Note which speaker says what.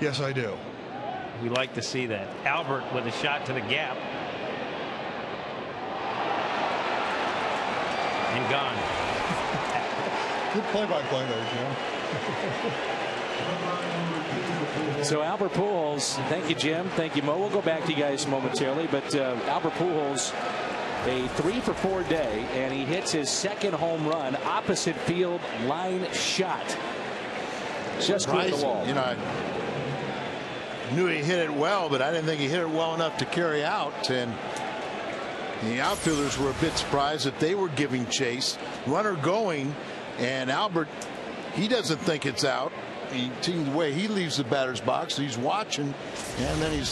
Speaker 1: Yes, I do.
Speaker 2: We like to see that. Albert with a shot to the gap. And gone.
Speaker 1: Good play-by-play there, Jim.
Speaker 3: So Albert Pujols, thank you, Jim. Thank you, Mo. We'll go back to you guys momentarily, but uh, Albert Pujols, a three for four day, and he hits his second home run, opposite field line shot. Just clear the wall.
Speaker 4: You know, I knew he hit it well, but I didn't think he hit it well enough to carry out. And the outfielders were a bit surprised that they were giving chase. Runner going, and Albert, he doesn't think it's out. He, the way he leaves the batter's box, he's watching, and then he's